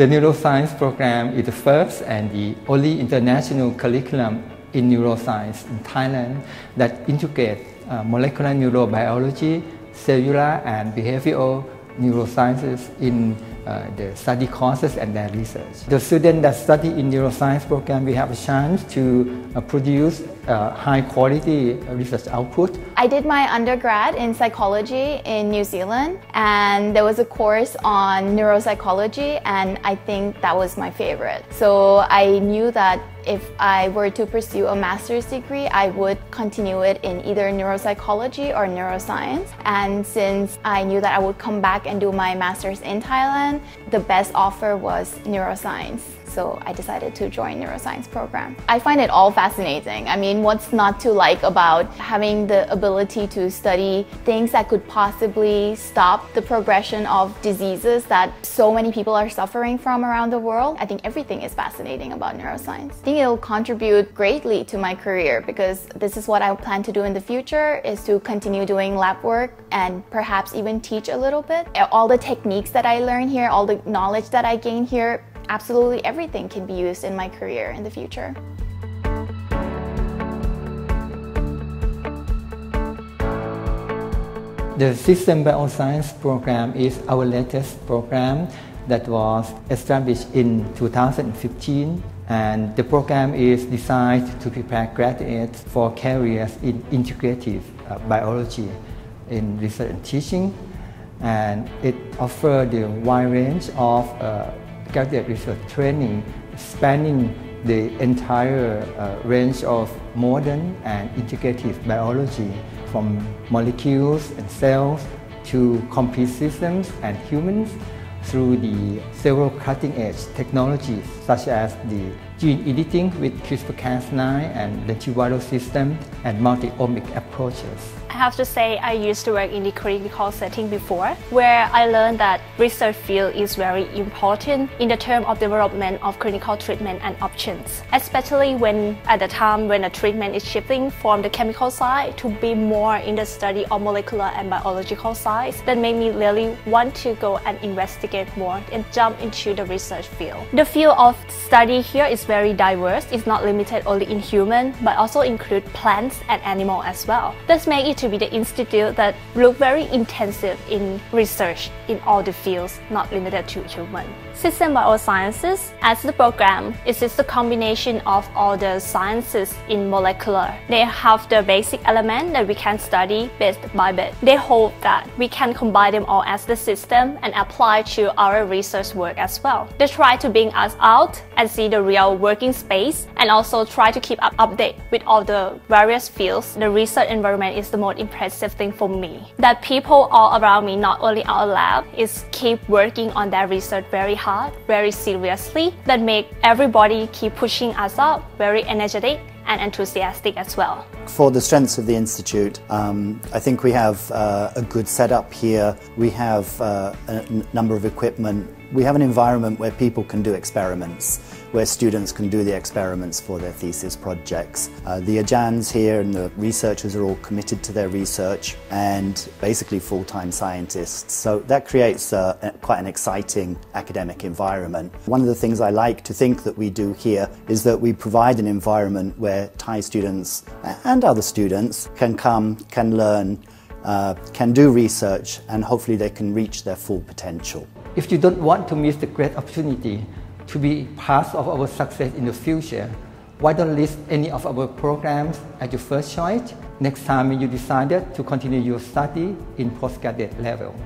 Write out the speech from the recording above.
The neuroscience program is the first and the only international curriculum in neuroscience in Thailand that integrates uh, molecular neurobiology, cellular and behavioral neurosciences in uh, the study courses and their research. The students that study in neuroscience program, we have a chance to uh, produce uh, high quality research output. I did my undergrad in psychology in New Zealand and there was a course on neuropsychology and I think that was my favorite. So I knew that if I were to pursue a master's degree, I would continue it in either neuropsychology or neuroscience. And since I knew that I would come back and do my master's in Thailand, the best offer was neuroscience so I decided to join neuroscience program. I find it all fascinating. I mean, what's not to like about having the ability to study things that could possibly stop the progression of diseases that so many people are suffering from around the world? I think everything is fascinating about neuroscience. I think it'll contribute greatly to my career because this is what I plan to do in the future is to continue doing lab work and perhaps even teach a little bit. All the techniques that I learn here, all the knowledge that I gain here absolutely everything can be used in my career in the future. The System Bioscience program is our latest program that was established in 2015 and the program is designed to prepare graduates for careers in integrative uh, biology in research and teaching and it offers a wide range of uh, graduate research training spanning the entire uh, range of modern and integrative biology from molecules and cells to complete systems and humans through the several cutting-edge technologies such as the gene editing with CRISPR-Cas9 and lentiviral system and multi-omic approaches. I have to say I used to work in the clinical setting before, where I learned that research field is very important in the term of development of clinical treatment and options, especially when at the time when a treatment is shifting from the chemical side to be more in the study of molecular and biological sides that made me really want to go and investigate more and jump into the research field. The field of study here is very diverse. It's not limited only in human, but also include plants and animal as well. This makes it to be the institute that look very intensive in research in all the fields, not limited to human. System Biosciences, as the program, is just a combination of all the sciences in molecular. They have the basic element that we can study bit by bit. They hope that we can combine them all as the system and apply to our research work as well. They try to bring us out and see the real working space and also try to keep up update with all the various fields. The research environment is the most impressive thing for me. That people all around me, not only our lab, is keep working on their research very hard hard, very seriously, that make everybody keep pushing us up, very energetic and enthusiastic as well. For the strengths of the Institute, um, I think we have uh, a good setup here. We have uh, a number of equipment. We have an environment where people can do experiments where students can do the experiments for their thesis projects. Uh, the Ajans here and the researchers are all committed to their research and basically full-time scientists. So that creates uh, a, quite an exciting academic environment. One of the things I like to think that we do here is that we provide an environment where Thai students and other students can come, can learn, uh, can do research and hopefully they can reach their full potential. If you don't want to miss the great opportunity to be part of our success in the future, why don't list any of our programs as your first choice next time you decided to continue your study in postgraduate levels.